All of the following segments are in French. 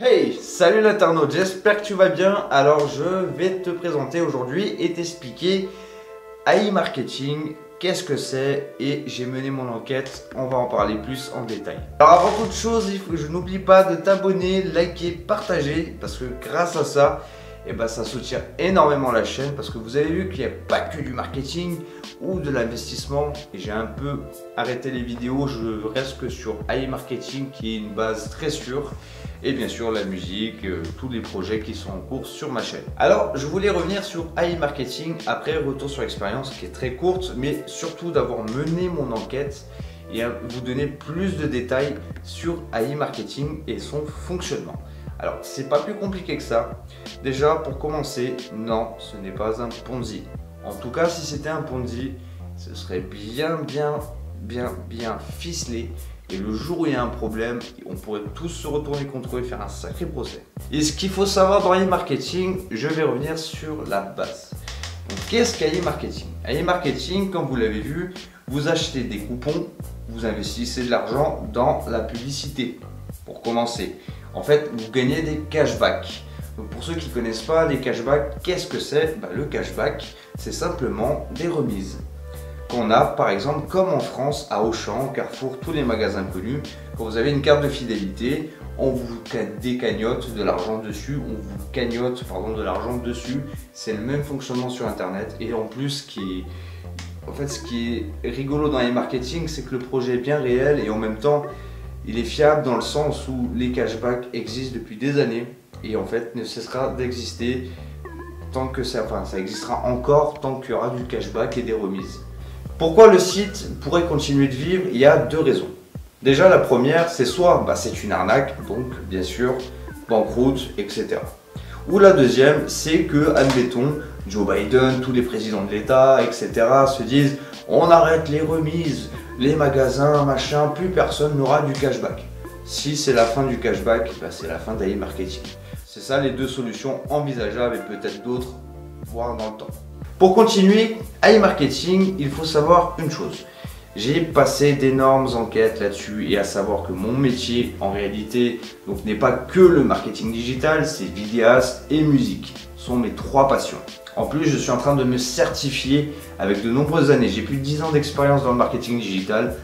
Hey, salut l'internaute, j'espère que tu vas bien. Alors je vais te présenter aujourd'hui et t'expliquer AI Marketing, qu'est-ce que c'est et j'ai mené mon enquête, on va en parler plus en détail. Alors avant toute chose, il faut que je n'oublie pas de t'abonner, liker, partager parce que grâce à ça, et eh ben, ça soutient énormément la chaîne parce que vous avez vu qu'il n'y a pas que du marketing ou de l'investissement et j'ai un peu arrêté les vidéos, je reste que sur AI Marketing qui est une base très sûre et bien sûr la musique, euh, tous les projets qui sont en cours sur ma chaîne. Alors je voulais revenir sur AI Marketing après retour sur expérience qui est très courte mais surtout d'avoir mené mon enquête et vous donner plus de détails sur AI Marketing et son fonctionnement. Alors, c'est pas plus compliqué que ça. Déjà, pour commencer, non, ce n'est pas un Ponzi. En tout cas, si c'était un Ponzi, ce serait bien, bien, bien, bien ficelé. Et le jour où il y a un problème, on pourrait tous se retourner contre eux et faire un sacré procès. Et ce qu'il faut savoir dans e-marketing, je vais revenir sur la base. Qu'est-ce qu'AI Marketing AI Marketing, comme vous l'avez vu, vous achetez des coupons, vous investissez de l'argent dans la publicité. Pour commencer, en fait, vous gagnez des cashbacks. pour ceux qui ne connaissent pas les cashbacks, qu'est-ce que c'est? Bah, Le cashback, c'est simplement des remises qu'on a par exemple comme en France à Auchan, Carrefour, tous les magasins connus. Quand vous avez une carte de fidélité, on vous décagnote de l'argent dessus, on vous cagnotte pardon, de l'argent dessus. C'est le même fonctionnement sur internet et en plus qui ce qui est rigolo dans les marketing, c'est que le projet est bien réel et en même temps, il est fiable dans le sens où les cashbacks existent depuis des années et en fait ne cessera d'exister tant que ça, enfin, ça existera encore tant qu'il y aura du cashback et des remises. Pourquoi le site pourrait continuer de vivre? Il y a deux raisons. Déjà la première, c'est soit bah, c'est une arnaque, donc bien sûr, banqueroute, etc. Ou la deuxième, c'est que, admettons, Joe Biden, tous les présidents de l'État, etc., se disent on arrête les remises, les magasins, machin, plus personne n'aura du cashback. Si c'est la fin du cashback, bah, c'est la fin d'AI Marketing. C'est ça les deux solutions envisageables et peut-être d'autres, voire dans le temps. Pour continuer, AI Marketing, il faut savoir une chose. J'ai passé d'énormes enquêtes là-dessus et à savoir que mon métier en réalité n'est pas que le marketing digital, c'est vidéaste et musique. Ce sont mes trois passions. En plus, je suis en train de me certifier avec de nombreuses années. J'ai plus de 10 ans d'expérience dans le marketing digital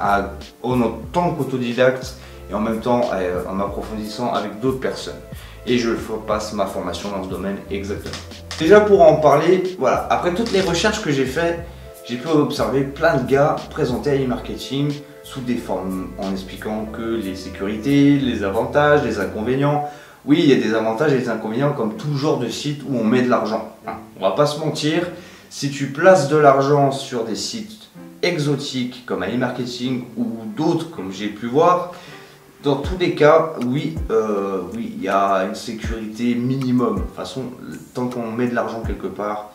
en tant qu'autodidacte et en même temps euh, en approfondissant avec d'autres personnes. Et je passe ma formation dans ce domaine exactement. Déjà pour en parler, voilà, après toutes les recherches que j'ai faites, j'ai pu observer plein de gars présenter à e-marketing sous des formes en expliquant que les sécurités, les avantages, les inconvénients. Oui, il y a des avantages et des inconvénients comme tout genre de site où on met de l'argent. Hein, on va pas se mentir, si tu places de l'argent sur des sites exotiques comme e-marketing ou d'autres comme j'ai pu voir, dans tous les cas, oui, euh, oui, il y a une sécurité minimum. De toute façon, tant qu'on met de l'argent quelque part,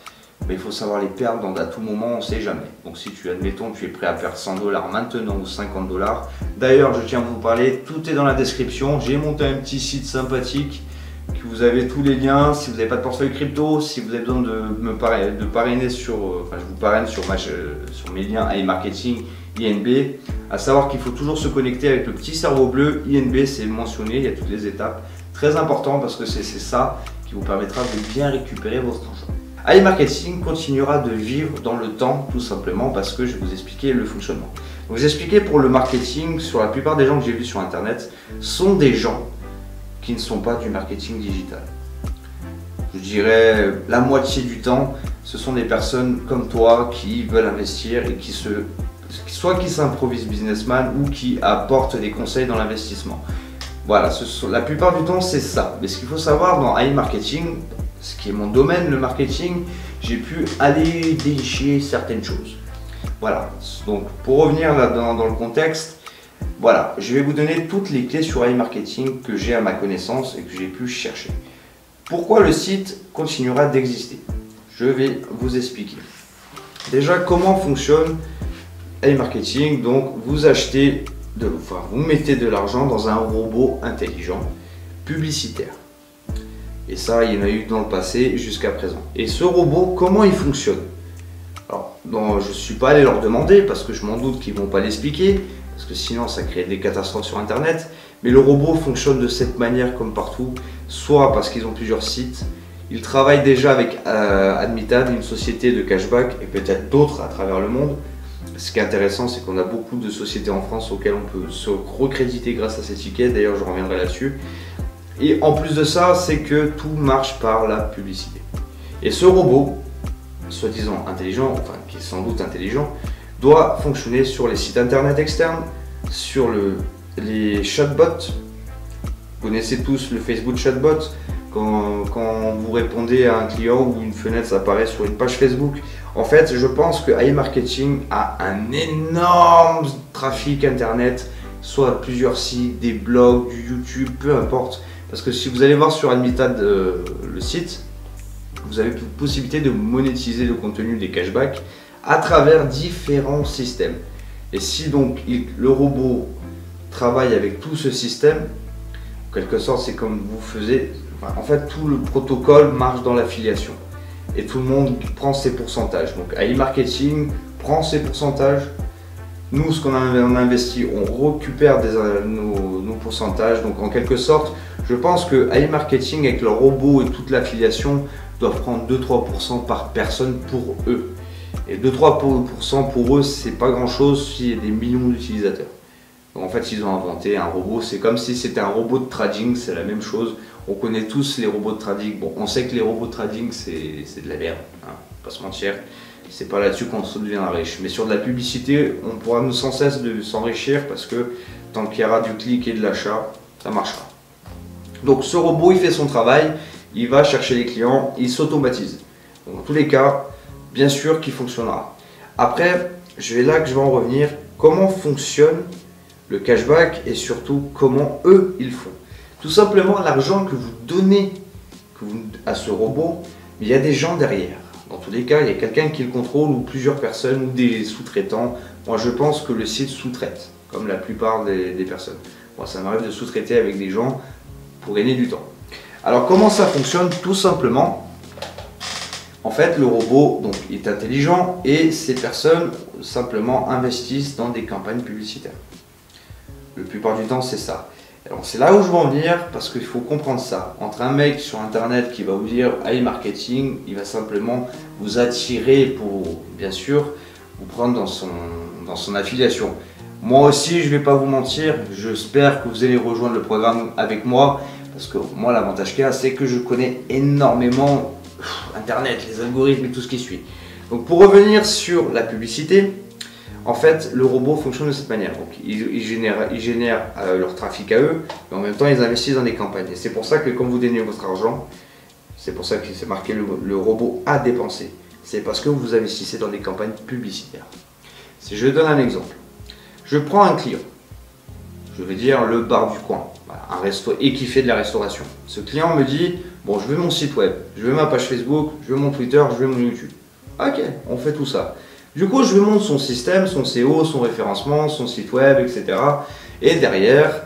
il faut savoir les perdre à tout moment, on ne sait jamais. Donc si tu, admettons, tu es prêt à perdre 100 dollars maintenant ou 50 dollars. D'ailleurs, je tiens à vous parler, tout est dans la description. J'ai monté un petit site sympathique, que vous avez tous les liens. Si vous n'avez pas de portefeuille crypto, si vous avez besoin de me parrainer, de parrainer sur, euh, enfin je vous parraine sur, mes liens e-marketing, INB. À savoir qu'il faut toujours se connecter avec le petit cerveau bleu. INB, c'est mentionné, il y a toutes les étapes. Très important parce que c'est ça qui vous permettra de bien récupérer votre iMarketing continuera de vivre dans le temps tout simplement parce que je vais vous expliquer le fonctionnement. Vous expliquer pour le marketing, sur la plupart des gens que j'ai vus sur internet, sont des gens qui ne sont pas du marketing digital. Je dirais la moitié du temps, ce sont des personnes comme toi qui veulent investir et qui se soit qui s'improvisent businessman ou qui apportent des conseils dans l'investissement. Voilà, la plupart du temps c'est ça. Mais ce qu'il faut savoir dans iMarketing, ce qui est mon domaine, le marketing, j'ai pu aller dénicher certaines choses. Voilà, donc pour revenir là dans, le contexte, voilà, je vais vous donner toutes les clés sur iMarketing que j'ai à ma connaissance et que j'ai pu chercher. Pourquoi le site continuera d'exister? Je vais vous expliquer. Déjà, comment fonctionne iMarketing? Donc, vous achetez, de, enfin, vous mettez de l'argent dans un robot intelligent publicitaire. Et ça, il y en a eu dans le passé jusqu'à présent. Et ce robot, comment il fonctionne? Alors, je ne suis pas allé leur demander parce que je m'en doute qu'ils ne vont pas l'expliquer, parce que sinon ça crée des catastrophes sur Internet. Mais le robot fonctionne de cette manière comme partout, soit parce qu'ils ont plusieurs sites, ils travaillent déjà avec euh, une société de cashback, et peut-être d'autres à travers le monde. Ce qui est intéressant, c'est qu'on a beaucoup de sociétés en France auxquelles on peut se recréditer grâce à ces tickets. D'ailleurs, je reviendrai là-dessus. Et en plus de ça, c'est que tout marche par la publicité. Et ce robot, soi-disant intelligent, enfin qui est sans doute intelligent, doit fonctionner sur les sites internet externes, sur le, les chatbots. Vous connaissez tous le Facebook chatbot, quand, vous répondez à un client ou une fenêtre apparaît sur une page Facebook. En fait, je pense que iMarketing a un énorme trafic internet, soit plusieurs sites, des blogs, du YouTube, peu importe. Parce que si vous allez voir sur Admitad euh, le site, vous avez possibilité de monétiser le contenu des cashbacks à travers différents systèmes. Et si donc le robot travaille avec tout ce système, en quelque sorte, c'est comme vous faisiez en fait, tout le protocole marche dans l'affiliation. Et tout le monde prend ses pourcentages. Donc, AI Marketing prend ses pourcentages. Nous, ce qu'on a investi, on récupère nos, pourcentages. Donc, en quelque sorte, je pense que AI Marketing, avec leur robot et toute l'affiliation, doivent prendre 2-3% par personne pour eux. Et 2-3% pour eux, c'est pas grand chose s'il y a des millions d'utilisateurs. En fait, ils ont inventé un robot. C'est comme si c'était un robot de trading, c'est la même chose. On connaît tous les robots de trading. Bon, on sait que les robots de trading, c'est de la merde, hein, pas se mentir. C'est pas là-dessus qu'on se deviendra riche. Mais sur de la publicité, on pourra sans cesse s'enrichir parce que tant qu'il y aura du clic et de l'achat, ça marchera. Donc ce robot, il fait son travail, il va chercher les clients, il s'automatise. Dans tous les cas, bien sûr qu'il fonctionnera. Après, je vais là que je vais en revenir. Comment fonctionne le cashback et surtout comment eux ils font. Tout simplement l'argent que vous donnez à ce robot, il y a des gens derrière. Dans tous les cas, il y a quelqu'un qui le contrôle ou plusieurs personnes ou des sous-traitants. Moi, je pense que le site sous-traite, comme la plupart des, personnes. Moi, ça m'arrive de sous-traiter avec des gens pour gagner du temps. Alors, comment ça fonctionne Tout simplement, en fait, le robot donc, est intelligent et ces personnes simplement investissent dans des campagnes publicitaires. Le plupart du temps, c'est ça. Alors c'est là où je veux en venir parce qu'il faut comprendre ça. Entre un mec sur internet qui va vous dire hey marketing, il va simplement vous attirer pour bien sûr vous prendre dans son, dans son affiliation. Moi aussi, je ne vais pas vous mentir, j'espère que vous allez rejoindre le programme avec moi parce que moi l'avantage qu'il y a c'est que je connais énormément internet, les algorithmes et tout ce qui suit. Donc pour revenir sur la publicité, en fait, le robot fonctionne de cette manière. Donc, ils, génèrent, euh, leur trafic à eux, mais en même temps, ils investissent dans des campagnes. Et c'est pour ça que quand vous donnez votre argent, c'est pour ça que c'est marqué le, robot a dépensé. C'est parce que vous investissez dans des campagnes publicitaires. Si je donne un exemple, je prends un client, je veux dire le bar du coin, un resto et qui fait de la restauration. Ce client me dit bon, je veux mon site web, je veux ma page Facebook, je veux mon Twitter, je veux mon YouTube. Ok, on fait tout ça. Du coup, je lui montre son système, son SEO, son référencement, son site web, etc. Et derrière,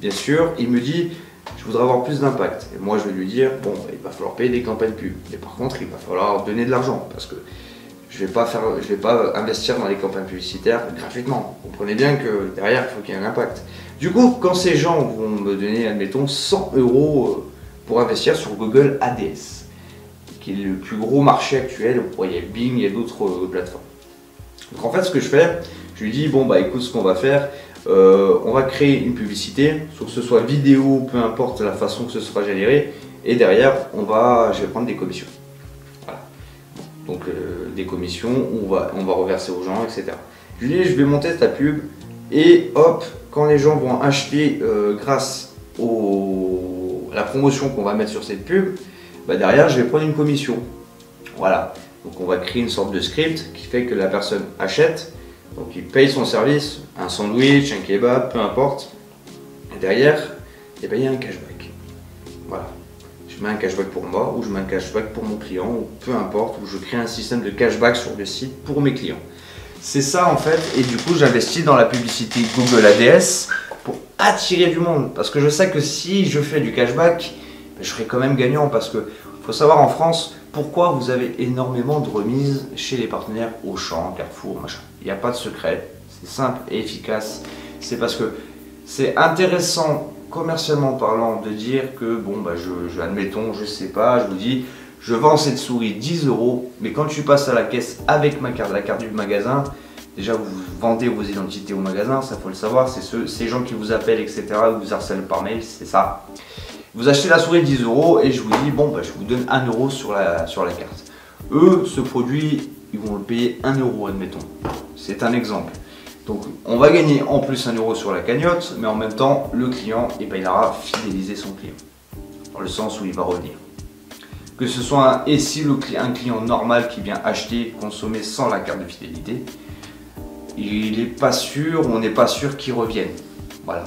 bien sûr, il me dit je voudrais avoir plus d'impact. Et moi, je vais lui dire bon, il va falloir payer des campagnes pub. Mais par contre, il va falloir donner de l'argent parce que je vais, pas faire, je vais pas investir dans les campagnes publicitaires gratuitement. Vous comprenez bien que derrière, il faut qu'il y ait un impact. Du coup, quand ces gens vont me donner, admettons, 100 euros euh, pour investir sur Google ADS, qui est le plus gros marché actuel, il y a Bing, il y a d'autres euh, plateformes. Donc en fait, ce que je fais, je lui dis bon bah écoute, ce qu'on va faire, euh, on va créer une publicité, que ce soit vidéo, peu importe la façon que ce sera généré, et derrière, on va, je vais prendre des commissions. Voilà. Donc des commissions, on va, on va reverser aux gens, etc. Je lui dis je vais monter ta pub, et hop, quand les gens vont acheter euh, grâce à la promotion qu'on va mettre sur cette pub, bah derrière, je vais prendre une commission. Voilà. Donc on va créer une sorte de script qui fait que la personne achète, donc il paye son service, un sandwich, un kebab, peu importe. Et derrière, eh ben, il y a un cashback. Voilà. Je mets un cashback pour moi ou je mets un cashback pour mon client ou peu importe, ou je crée un système de cashback sur le site pour mes clients. C'est ça en fait, et du coup j'investis dans la publicité Google ADS pour attirer du monde. Parce que je sais que si je fais du cashback, ben, je serai quand même gagnant parce que faut savoir en France, pourquoi vous avez énormément de remises chez les partenaires Auchan, Carrefour, machin. Il n'y a pas de secret, c'est simple et efficace. C'est parce que c'est intéressant commercialement parlant, de dire que, bon, bah, je, je, admettons, je sais pas, je vous dis, je vends cette souris 10 euros, mais quand tu passes à la caisse avec ma carte, la carte du magasin, déjà vous vendez vos identités au magasin, ça faut le savoir, c'est ces gens qui vous appellent, etc., vous harcèlent par mail, c'est ça. Vous achetez la souris 10 euros et je vous dis, bon, bah, je vous donne 1 euro sur la, sur la carte. Eux, ce produit, ils vont le payer 1 euro, admettons. C'est un exemple. Donc on va gagner en plus 1 euro sur la cagnotte, mais en même temps, le client, eh ben, il aura fidélisé son client. Dans le sens où il va revenir. Que ce soit un, et si le, un client normal qui vient acheter, consommer sans la carte de fidélité, il n'est pas sûr, on n'est pas sûr qu'il revienne. Voilà.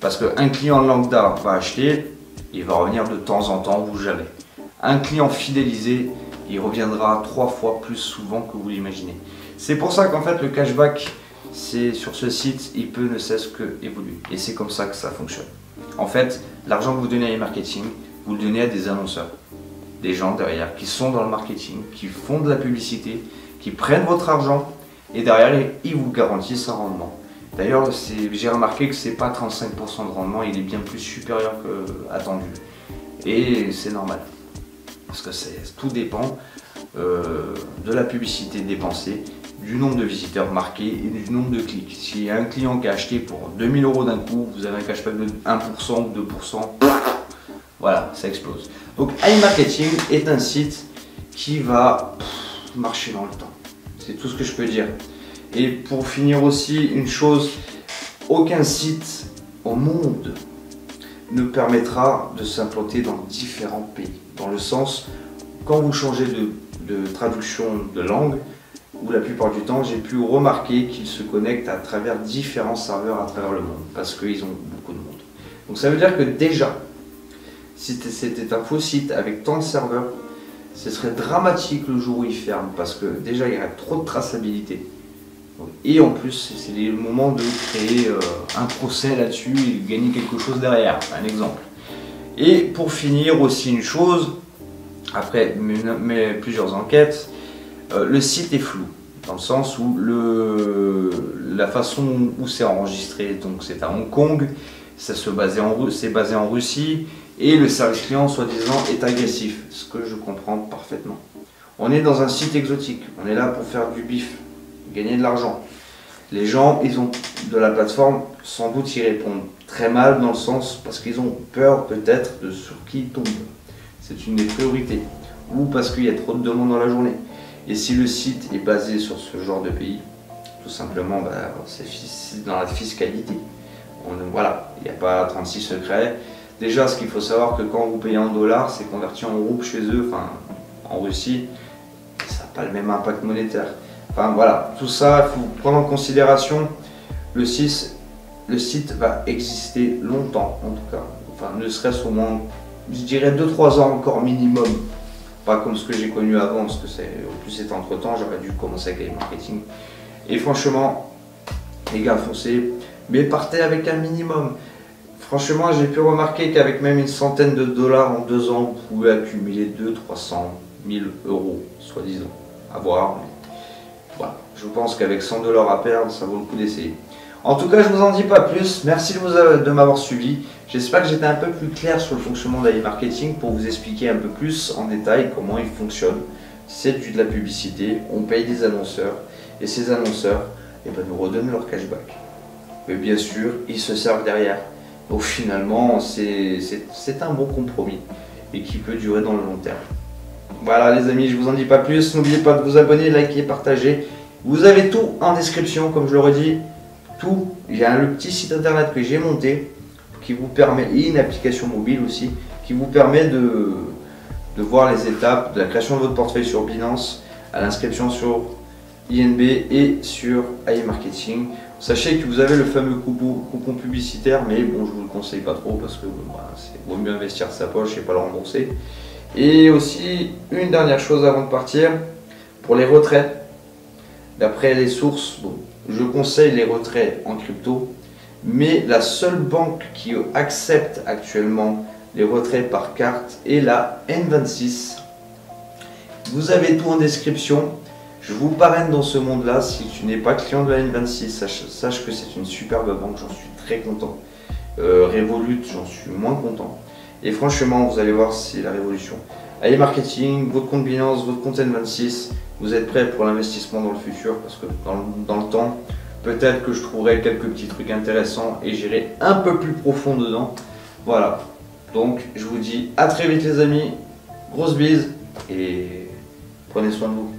Parce qu'un client lambda va acheter, il va revenir de temps en temps ou jamais. Un client fidélisé, il reviendra trois fois plus souvent que vous l'imaginez. C'est pour ça qu'en fait le cashback, c'est sur ce site, il peut ne cesse que évoluer. Et c'est comme ça que ça fonctionne. En fait, l'argent que vous donnez à e-marketing, vous le donnez à des annonceurs, gens derrière qui sont dans le marketing, qui font de la publicité, qui prennent votre argent et derrière ils vous garantissent un rendement. D'ailleurs, j'ai remarqué que c'est pas 35% de rendement, il est bien plus supérieur que attendu. Et c'est normal. Parce que tout dépend euh, de la publicité dépensée, du nombre de visiteurs marqués et du nombre de clics. A un client qui a acheté pour 2000 euros d'un coup, vous avez un cashback de 1% ou 2%, voilà, ça explose. Donc iMarketing est un site qui va marcher dans le temps. C'est tout ce que je peux dire. Et pour finir aussi, une chose, aucun site au monde ne permettra de s'implanter dans différents pays. Dans le sens, quand vous changez de, traduction de langue, ou la plupart du temps, j'ai pu remarquer qu'ils se connectent à travers différents serveurs à travers le monde, parce qu'ils ont beaucoup de monde. Donc ça veut dire que déjà, si c'était un faux site avec tant de serveurs, ce serait dramatique le jour où il ferme, parce que déjà il y aurait trop de traçabilité. Et en plus, c'est le moment de créer euh, un procès là-dessus et gagner quelque chose derrière, un exemple. Et pour finir aussi une chose, après plusieurs enquêtes, euh, le site est flou, dans le sens où le, la façon où c'est enregistré, donc c'est à Hong Kong, ça se basait c'est basé en Russie, et le service client, soi-disant, est agressif, ce que je comprends parfaitement. On est dans un site exotique, on est là pour faire du bif, gagner de l'argent. Les gens, ils ont de la plateforme, sans doute y répondent très mal dans le sens parce qu'ils ont peur peut-être de sur qui ils tombent. C'est une des priorités. Ou parce qu'il y a trop de demandes dans la journée. Et si le site est basé sur ce genre de pays, tout simplement, bah, c'est dans la fiscalité. Voilà, il n'y a pas 36 secrets. Déjà, ce qu'il faut savoir, que quand vous payez en dollars, c'est converti en roubles chez eux, enfin en Russie, ça n'a pas le même impact monétaire. Enfin voilà, tout ça, il faut prendre en considération. Le, 6, le site va exister longtemps, en tout cas. Enfin, ne serait-ce au moins, je dirais 2-3 ans encore minimum. Pas comme ce que j'ai connu avant, parce que c'est plus c'est entre temps, j'aurais dû commencer avec les marketing. Et franchement, les gars, foncez, mais partez avec un minimum. Franchement, j'ai pu remarquer qu'avec même une centaine de dollars en deux ans, vous pouvez accumuler 2 300 000 euros, soi-disant. À voir, voilà. Je pense qu'avec 100 dollars à perdre, ça vaut le coup d'essayer. En tout cas, je ne vous en dis pas plus. Merci de m'avoir suivi. J'espère que j'étais un peu plus clair sur le fonctionnement d'e-marketing pour vous expliquer un peu plus en détail comment il fonctionne. C'est de la publicité, on paye des annonceurs et ces annonceurs eh ben, nous redonnent leur cashback. Mais bien sûr, ils se servent derrière. Donc finalement, c'est un bon compromis et qui peut durer dans le long terme. Voilà les amis, je vous en dis pas plus. N'oubliez pas de vous abonner, liker, partager. Vous avez tout en description, comme je le redis. Tout. A le petit site internet que j'ai monté qui vous permet, et une application mobile aussi, qui vous permet de, de voir les étapes de la création de votre portefeuille sur Binance, à l'inscription sur INB et sur iMarketing. Sachez que vous avez le fameux coupon, publicitaire, mais bon, je vous le conseille pas trop parce que c'est vaut mieux investir sa poche et pas le rembourser. Et aussi, une dernière chose avant de partir, pour les retraits, d'après les sources, je conseille les retraits en crypto, mais la seule banque qui accepte actuellement les retraits par carte est la N26. Vous avez tout en description. Je vous parraine dans ce monde-là. Si tu n'es pas client de la N26, sache, que c'est une superbe banque, j'en suis très content. Euh, j'en suis moins content. Et franchement, vous allez voir, c'est la révolution. Allez marketing, votre compte Binance, votre compte N26, vous êtes prêts pour l'investissement dans le futur parce que dans, dans le temps, peut-être que je trouverai quelques petits trucs intéressants et j'irai un peu plus profond dedans. Voilà. Donc, je vous dis à très vite les amis. Grosse bise et prenez soin de vous.